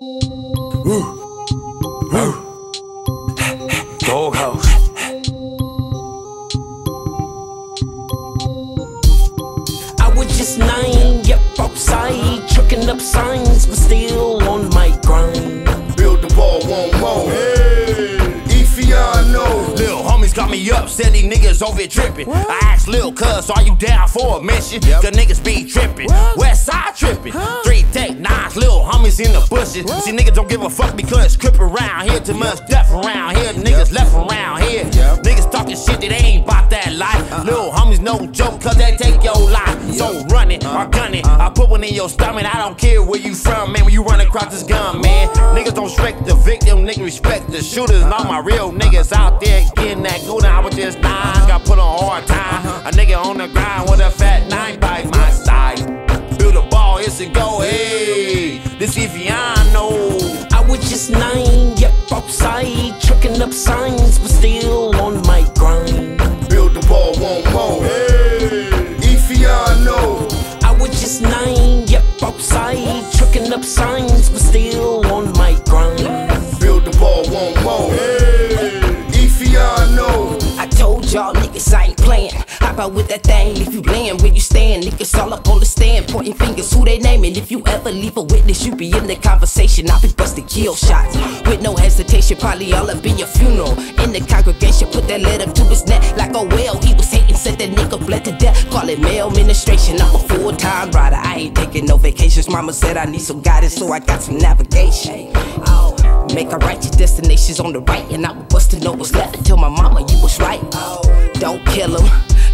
Doghouse. I was just nine, yep, outside, trucking up signs, but still on my grind. Build the ball, one more. Hey, Efiano. Lil homies got me up, said these niggas over here tripping. I asked Lil Cuz, are you down for a mission? The niggas be tripping. West side tripping. Three lil homies in the bushes. See, niggas don't give a fuck because crip around here. Too much death around here. Niggas left around here. Niggas talking shit that they ain't bout that life. Uh-uh. Little homies no joke, cause they take your life. So run it or gun it. Uh-huh. I put one in your stomach. I don't care where you from, man. When you run across this gun, man. Niggas don't respect the victim, niggas respect the shooters. And all my real niggas out there getting that good. I was just nine, got put on hard time. Uh-huh. A nigga on the grind with trucking up signs, but still on my grind. Build the ball, one more. Hey, Efiano. I was just nine, yep, outside, trucking up signs, but still on my grind. Build the ball, one more. Hey, Efiano. I told y'all niggas I ain't playing. With that thing? If you land where you stand, niggas all up on the stand, pointing fingers who they naming. If you ever leave a witness, you be in the conversation. I'll be busting kill shots with no hesitation. Probably all up in your funeral. In the congregation, put that letter to his neck like a whale. He was hating, said that nigga bled to death. Call it mail administration. I'm a full time rider. I ain't taking no vacations. Mama said I need some guidance, so I got some navigation. Oh. Make a right, your destinations on the right, and I was busting know what's left until my mama, you was right. Don't kill him,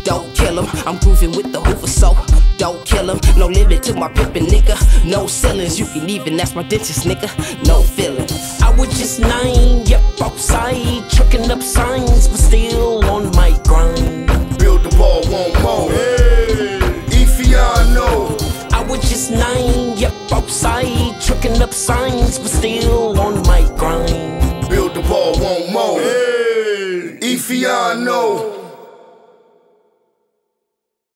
don't kill him. I'm grooving with the Hoover, so don't kill him. No limit to my pimpin', nigga. No ceilings, you can even ask my dentist, nigga. No feelings. I was just nine, yep, outside, trucking up signs, but still on my grind. Build the ball, one more. Hey, Efiano. I was just nine, yep, outside, trucking up signs, but still on my grind. Build the ball, one more. Hey, Efiano.